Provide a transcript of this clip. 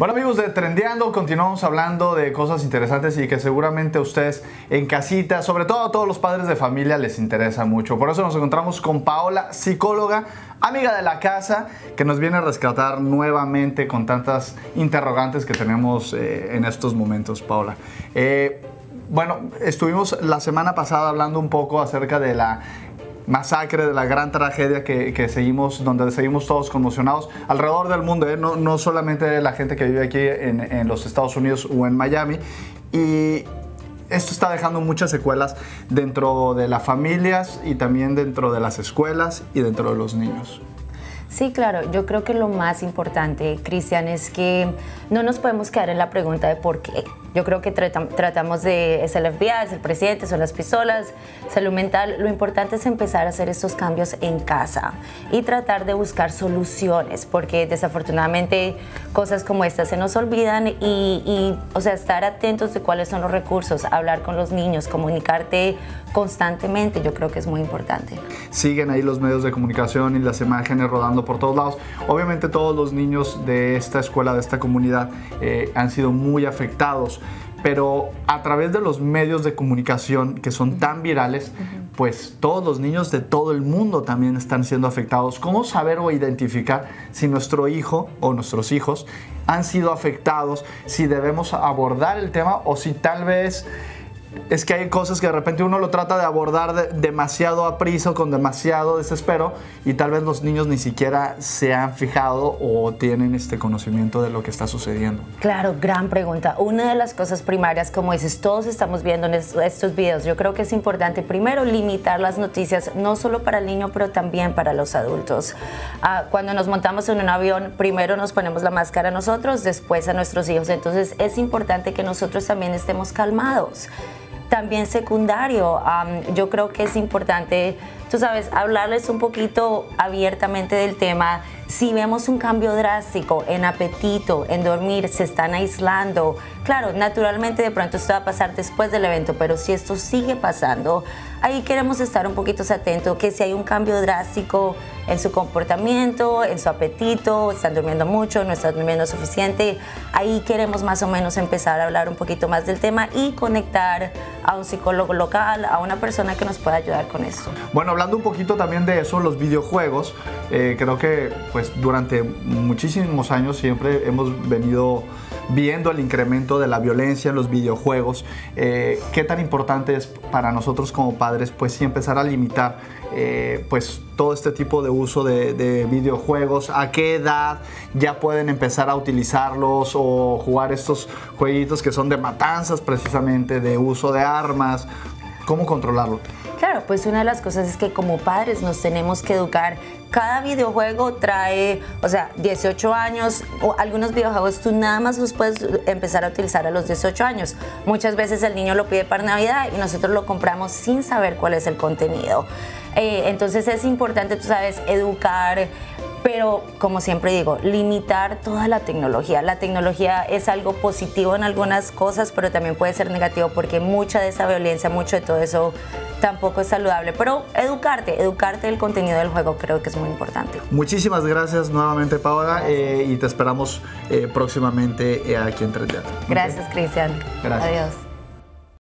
Bueno amigos de Trendeando, continuamos hablando de cosas interesantes y que seguramente a ustedes en casita, sobre todo a todos los padres de familia, les interesa mucho. Por eso nos encontramos con Paola, psicóloga, amiga de la casa, que nos viene a rescatar nuevamente con tantas interrogantes que tenemos eh, en estos momentos, Paola. Eh, bueno, estuvimos la semana pasada hablando un poco acerca de la masacre, de la gran tragedia que, seguimos, donde seguimos todos conmocionados alrededor del mundo, ¿eh? no, no, solamente la gente que vive aquí en, en los Estados Unidos o en Miami. Y esto está dejando muchas secuelas dentro de las familias y también dentro de las escuelas y dentro de los niños. Sí, claro, yo creo que lo más importante, Cristian, es que no nos podemos quedar en la pregunta de por qué. Yo creo que tratamos de, es el FBI, es el presidente, son las pistolas, salud mental. Lo importante es empezar a hacer estos cambios en casa y tratar de buscar soluciones, porque desafortunadamente cosas como estas se nos olvidan y, y, o sea, estar atentos de cuáles son los recursos, hablar con los niños, comunicarte constantemente, yo creo que es muy importante. Siguen ahí los medios de comunicación y las imágenes rodando por todos lados. Obviamente todos los niños de esta escuela, de esta comunidad, eh, han sido muy afectados pero a través de los medios de comunicación que son tan virales, pues todos los niños de todo el mundo también están siendo afectados. ¿Cómo saber o identificar si nuestro hijo o nuestros hijos han sido afectados, si debemos abordar el tema o si tal vez es que hay cosas que de repente uno lo trata de abordar demasiado a prisa, con demasiado desespero, y tal vez los niños ni siquiera se han fijado o tienen este conocimiento de lo que está sucediendo. Claro, gran pregunta. Una de las cosas primarias, como dices, todos estamos viendo en estos videos, yo creo que es importante primero limitar las noticias, no solo para el niño, pero también para los adultos. Ah, cuando nos montamos en un avión, primero nos ponemos la máscara a nosotros, después a nuestros hijos. Entonces es importante que nosotros también estemos calmados también secundario. yo creo que es importante, tú sabes, hablarles un poquito abiertamente del tema. Si vemos un cambio drástico en apetito, en dormir, se están aislando. Claro, naturalmente de pronto esto va a pasar después del evento, pero si esto sigue pasando, ahí queremos estar un poquito atentos, que si hay un cambio drástico en su comportamiento, en su apetito, están durmiendo mucho, no están durmiendo suficiente, ahí queremos más o menos empezar a hablar un poquito más del tema y conectar a un psicólogo local, a una persona que nos pueda ayudar con esto. Bueno, hablando un poquito también de eso, los videojuegos, eh, creo que pues durante muchísimos años siempre hemos venido viendo el incremento de la violencia en los videojuegos, eh, qué tan importante es para nosotros como padres pues sí empezar a limitar eh, pues todo este tipo de uso de, de, videojuegos, a qué edad ya pueden empezar a utilizarlos o jugar estos jueguitos que son de matanzas precisamente, de uso de armas, cómo controlarlo. Claro, pues una de las cosas es que como padres nos tenemos que educar. Cada videojuego trae, o sea, 18 años, o algunos videojuegos tú nada más los puedes empezar a utilizar a los 18 años. Muchas veces el niño lo pide para Navidad y nosotros lo compramos sin saber cuál es el contenido. Eh, entonces es importante, tú sabes, educar, pero como siempre digo, limitar toda la tecnología. La tecnología es algo positivo en algunas cosas, pero también puede ser negativo porque mucha de esa violencia, mucho de todo eso tampoco es saludable. Pero educarte, educarte del contenido del juego creo que es muy importante. Muchísimas gracias nuevamente Paola eh, y te esperamos eh, próximamente aquí en 3 Gracias Cristian. Gracias. Adiós.